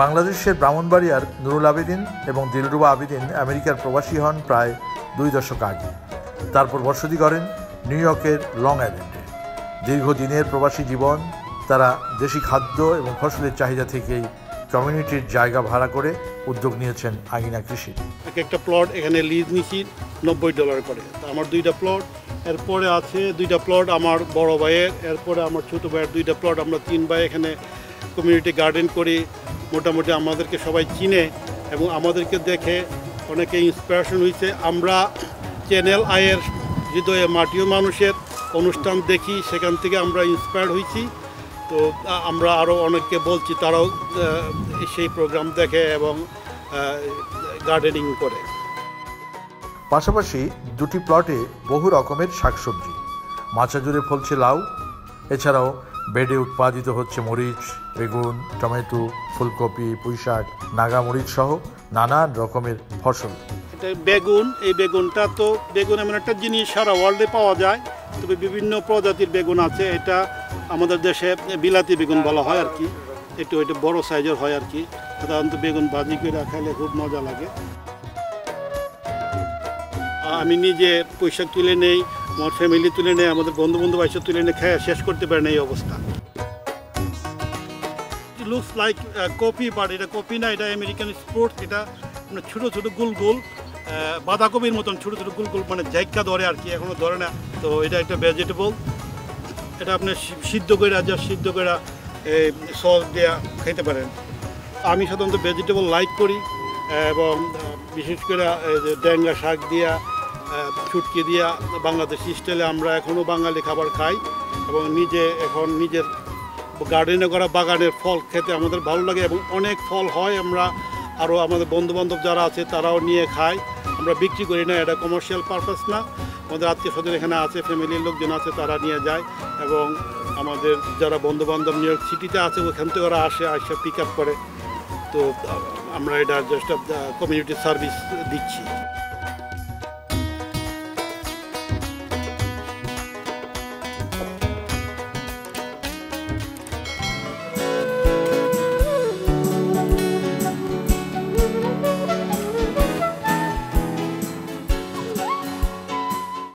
বাংলাদেশের ব্রাহ্মণবাড়িয়ার নুরুল আবেদিন এবং দিলরুবা আবেদিন আমেরিকার প্রবাসী হন প্রায় দুই দশক আগে। তারপর বসতি করেন নিউ ইয়র্কের লং আইল্যান্ডে। দীর্ঘদিনের প্রবাসী জীবন, তারা দেশি খাদ্য এবং ফসলের চাহিদা থেকেই কমিউনিটির জায়গা ভাড়া করে উদ্যোগ নিয়েছেন আঙিনা কৃষি। এক একটা প্লট এখানে লিজ নিছি নব্বই ডলার করে। আমার দুইটা প্লট, এরপরে আছে দুইটা প্লট আমার বড় ভাইয়ের, এরপরে আমার ছোটো ভাইয়ের দুইটা প্লট আমরা তিন ভাই এখানে কমিউনিটি গার্ডেন করি। মোটামুটি আমাদেরকে সবাই চিনে এবং আমাদেরকে দেখে অনেকে ইন্সপিরেশন হয়েছে। আমরা চ্যানেল আয়ের হৃদয়ে মাটিও মানুষের অনুষ্ঠান দেখি, সেখান থেকে আমরা ইন্সপায়ার্ড হয়েছি। তো আমরা আরও অনেককে বলছি, তারাও সেই প্রোগ্রাম দেখে এবং গার্ডেনিং করে। পাশাপাশি দুটি প্লটে বহু রকমের শাকসবজি। মাচা জুড়ে ফলছে লাউ এছাড়াও বেডে উৎপাদিত হচ্ছে মরিচ, বেগুন, টমেটো, ফুলকপি, পুঁইশাক, নাগা মরিচ সহ নানান রকমের ফসল। বেগুন, এই বেগুনটা তো বেগুন এমন একটা জিনিস সারা ওয়ার্ল্ডে পাওয়া যায়, তবে বিভিন্ন প্রজাতির বেগুন আছে। এটা আমাদের দেশে বিলাতি বেগুন বলা হয় আর কি। একটু একটু বড় সাইজের হয় আর কি। সাধারণত বেগুন ভাজি করে খাইলে খুব মজা লাগে। আমি নিজে পয়সা তুলে নেই, আমার ফ্যামিলি তুলে নেই, আমাদের বন্ধু বন্ধু পয়সা তুলে নিয়ে খেয়ে, শেষ করতে পারে না এই অবস্থা। লুকস লাইক কপি বাট এটা কপি না, এটা আমেরিকান স্পোর্টস এটা মানে ছোটো ছোটো গোল গোল বাঁধাকপির মতন ছোটো ছোটো গোল গোল মানে জায়গা ধরে আর কি এখনও ধরে না। তো এটা একটা ভেজিটেবল এটা আপনি সিদ্ধ করে যা সিদ্ধ করে সস দেওয়া খেতে পারেন। আমি সাধারণত ভেজিটেবল লাইক করি, এবং বিশেষ করে ড্যাঙ্গা শাক দিয়া ছুটকি দিয়া বাংলাদেশি স্টাইলে আমরা এখনও বাঙালি খাবার খাই এবং নিজে এখন নিজের গার্ডেনে করা বাগানের ফল খেতে আমাদের ভালো লাগে এবং অনেক ফল হয় আমরা আরও আমাদের বন্ধু বান্ধব যারা আছে তারাও নিয়ে খায়। আমরা বিক্রি করি না, এটা কমার্শিয়াল পারপাস না। আমাদের আত্মীয় স্বজন এখানে আছে ফ্যামিলির লোকজন আছে, তারা নিয়ে যায় এবং আমাদের যারা বন্ধু বান্ধব নিউ ইয়র্ক সিটিতে আছে, ওখান থেকে ওরা আসে আসে পিক আপ করে। তো আমরা এটা জাস্ট কমিউনিটি সার্ভিস দিচ্ছি।